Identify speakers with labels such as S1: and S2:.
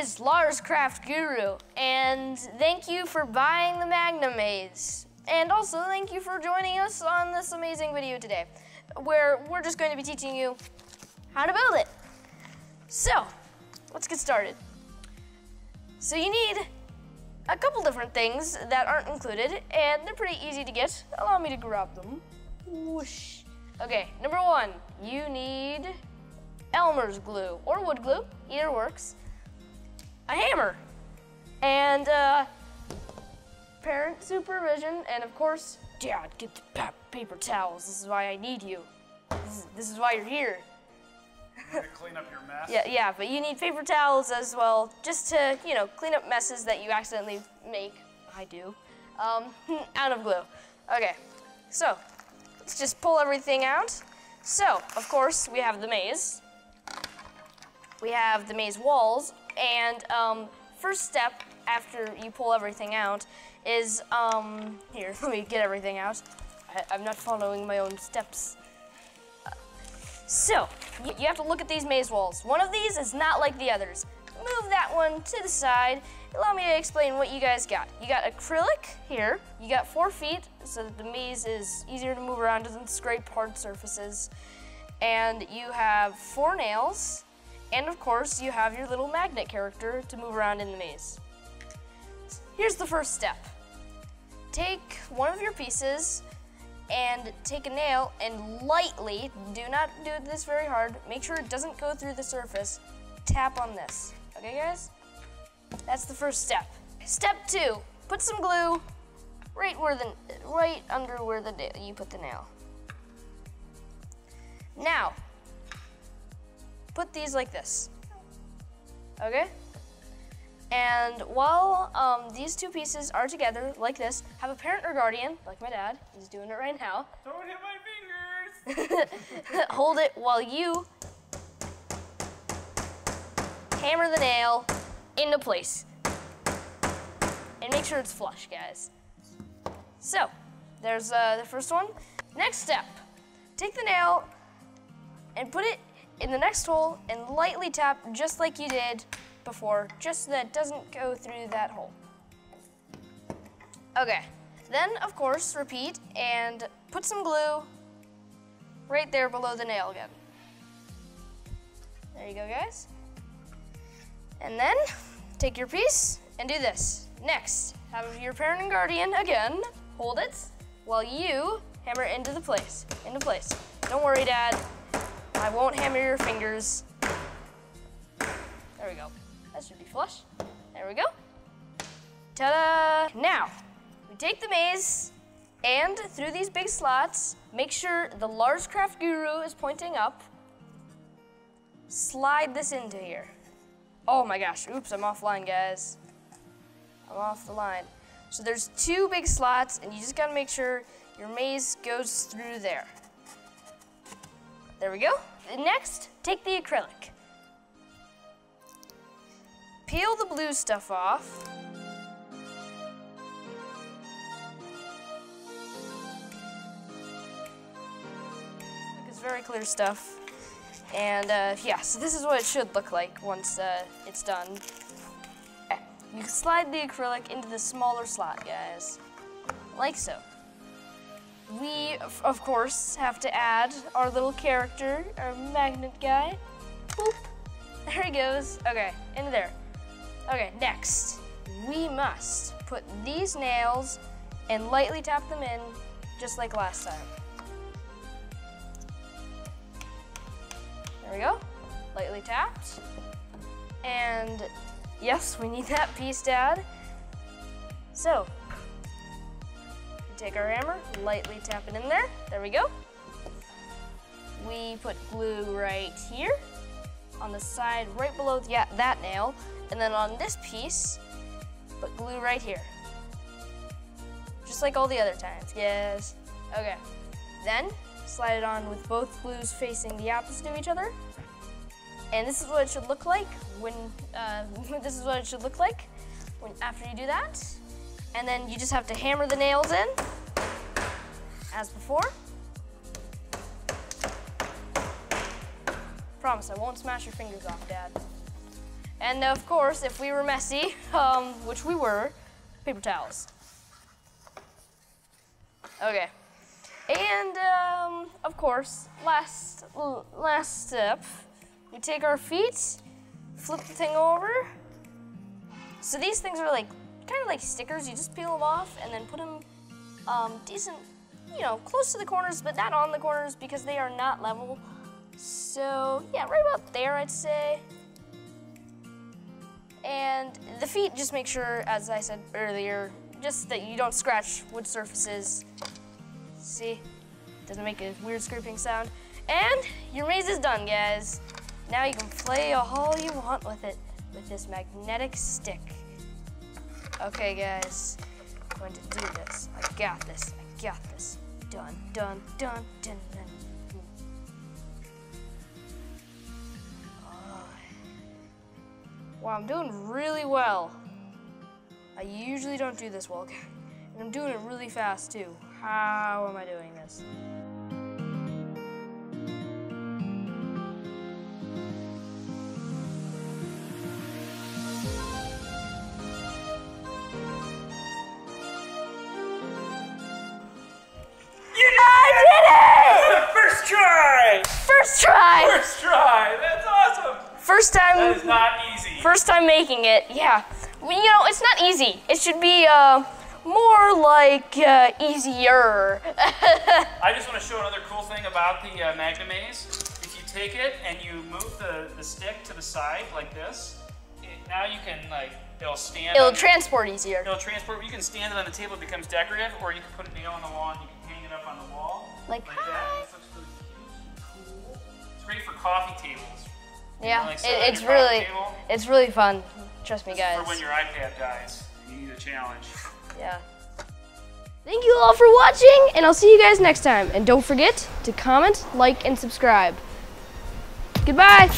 S1: is Larscraft Guru, and thank you for buying the Magna Maze. And also, thank you for joining us on this amazing video today, where we're just going to be teaching you how to build it. So, let's get started. So you need a couple different things that aren't included, and they're pretty easy to get. Allow me to grab them. Whoosh. Okay, number one, you need Elmer's glue or wood glue, either works. A hammer, and uh, parent supervision, and of course, Dad, get the pa paper towels. This is why I need you. This is, this is why you're here.
S2: to clean up your mess.
S1: Yeah, yeah, but you need paper towels as well, just to, you know, clean up messes that you accidentally make. I do. Um, out of glue. Okay, so let's just pull everything out. So, of course, we have the maze. We have the maze walls, and um, first step after you pull everything out is, um, here, let me get everything out. I, I'm not following my own steps. So, y- you have to look at these maze walls. One of these is not like the others. Move that one to the side. Allow me to explain what you guys got. You got acrylic here. You got four feet, so that the maze is easier to move around, doesn't scrape hard surfaces. And you have four nails. And of course, you have your little magnet character to move around in the maze. Here's the first step. Take one of your pieces and take a nail and lightly, do not do this very hard, make sure it doesn't go through the surface, tap on this. Okay, guys? That's the first step. Step two, put some glue right where the, right under where the you put the nail. Now, put these like this. Okay? And while um, these two pieces are together like this, have a parent or guardian, like my dad, he's doing it right now,
S2: Don't hit my fingers.
S1: hold it while you hammer the nail into place. And make sure it's flush, guys. So, there's uh, the first one. Next step, take the nail and put it in the next hole and lightly tap just like you did before, just so that it doesn't go through that hole. Okay, then of course repeat and put some glue right there below the nail again. There you go, guys. And then take your piece and do this. Next, have your parent and guardian again, hold it while you hammer into the place, into place. Don't worry, Dad. I won't hammer your fingers. There we go. That should be flush. There we go. Ta-da! Now, we take the maze and through these big slots, make sure the Larscraft Guru is pointing up. Slide this into here. Oh my gosh, oops, I'm offline, guys. I'm off the line. So there's two big slots, and you just gotta make sure your maze goes through there. There we go. Next, take the acrylic. Peel the blue stuff off. It's very clear stuff. And uh, yeah, so this is what it should look like once uh, it's done. You slide the acrylic into the smaller slot, guys, like so. We, of- course, have to add our little character, our magnet guy. Boop. There he goes. Okay, in there. Okay, next, we must put these nails and lightly tap them in, just like last time. There we go. Lightly tapped. And yes, we need that piece, Dad. So, take our hammer, lightly tap it in there. There we go. We put glue right here on the side, right below yeah, that nail. And then on this piece, put glue right here. Just like all the other times, yes. Okay. Then, slide it on with both glues facing the opposite of each other. And this is what it should look like when, uh, this is what it should look like when, after you do that. And then you just have to hammer the nails in, as before. Promise, I won't smash your fingers off, Dad. And of course, if we were messy, um, which we were, paper towels. Okay. And um, of course, last last step, we take our feet, flip the thing over. So these things are like kind of like stickers. You just peel them off and then put them um, decent, you know, close to the corners, but not on the corners because they are not level. So yeah, right about there, I'd say. And the feet, just make sure, as I said earlier, just that you don't scratch wood surfaces. See? Doesn't make a weird scraping sound. And your maze is done, guys. Now you can play all you want with it with this magnetic stick. Okay, guys, I'm going to do this. I got this. I got this. Done, done, done, done, done. Wow, I'm doing really well. I usually don't do this well, and I'm doing it really fast too. How am I doing this?
S2: First try!
S1: First try!
S2: That's awesome!
S1: First time.
S2: That is not easy.
S1: First time making it, yeah. Well, you know, it's not easy. It should be uh, more like uh, easier.
S2: I just want to show another cool thing about the uh, Magna Maze. If you take it and you move the, the stick to the side like this, it, now you can like, it'll stand
S1: It'll transport easier.
S2: It'll transport, you can stand it on the table, it becomes decorative, or you can put a nail on the wall and you can hang it up on the wall.
S1: Like,
S2: that. Great for coffee tables.
S1: Yeah,
S2: like
S1: it, it's really,
S2: table.
S1: it's really fun. Trust me,
S2: This
S1: guys.
S2: for when your iPad dies. You need a challenge.
S1: Yeah. Thank you all for watching, and I'll see you guys next time. And don't forget to comment, like, and subscribe. Goodbye.